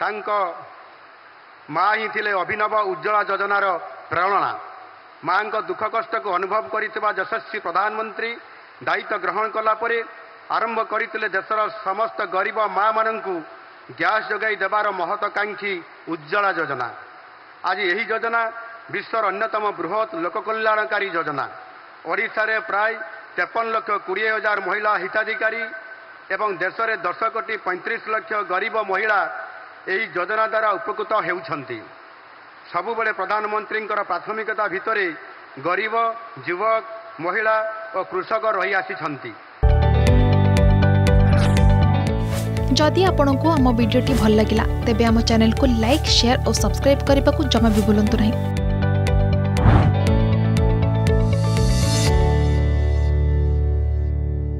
ତାଙ୍କ ମା ହିଁ ଥିଲେ ଅଭିନବ ଉଜ୍ଜଳା ଯୋଜନାର ପ୍ରେରଣା। ମାଙ୍କ ଦୁଃଖ କଷ୍ଟକୁ ଅନୁଭବ କରିଥିବା ଯଶସ୍ୱୀ ପ୍ରଧାନମନ୍ତ୍ରୀ ଦାୟିତ୍ୱ ଗ୍ରହଣ କଲା ପରେ ଆରମ୍ଭ କରିଥିଲେ ଦେଶର ସମସ୍ତ ଗରିବ ମାମାନଙ୍କୁ ଗ୍ୟାସ୍ ଯୋଗାଇ ଦେବାର ମହତ୍ୱାକାଂକ୍ଷୀ ଉଜ୍ଜଳା ଯୋଜନା। ଆଜି ଏହି ଯୋଜନା ବିଶ୍ୱର ଅନ୍ୟତମ ବୃହତ୍ ଲୋକ କଲ୍ୟାଣକାରୀ ଯୋଜନା। ଓଡ଼ିଶାରେ ପ୍ରାୟ ତେପନ ଲକ୍ଷ କୋଡ଼ିଏ ହଜାର ମହିଳା ହିତାଧିକାରୀ ଏବଂ ଦେଶରେ ଦଶ କୋଟି ପଇଁତିରିଶ ଲକ୍ଷ ଗରିବ ମହିଳା ଏହି ଯୋଜନା ଦ୍ୱାରା ଉପକୃତ ହେଉଛନ୍ତି ସବୁବେଳେ ପ୍ରଧାନମନ୍ତ୍ରୀଙ୍କର ପ୍ରାଥମିକତା ଭିତରେ ଗରିବ ଯୁବକ ମହିଳା ଓ କୃଷକ ରହିଆସିଛନ୍ତି ଯଦି ଆପଣଙ୍କୁ ଆମ ଭିଡ଼ିଓଟି ଭଲ ଲାଗିଲା ତେବେ ଆମ ଚ୍ୟାନେଲକୁ ଲାଇକ୍ ସେୟାର ଓ ସବସ୍କ୍ରାଇବ୍ କରିବାକୁ ଜମା ବି ଭୁଲନ୍ତୁ ନାହିଁ।